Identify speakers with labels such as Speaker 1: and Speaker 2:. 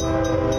Speaker 1: Música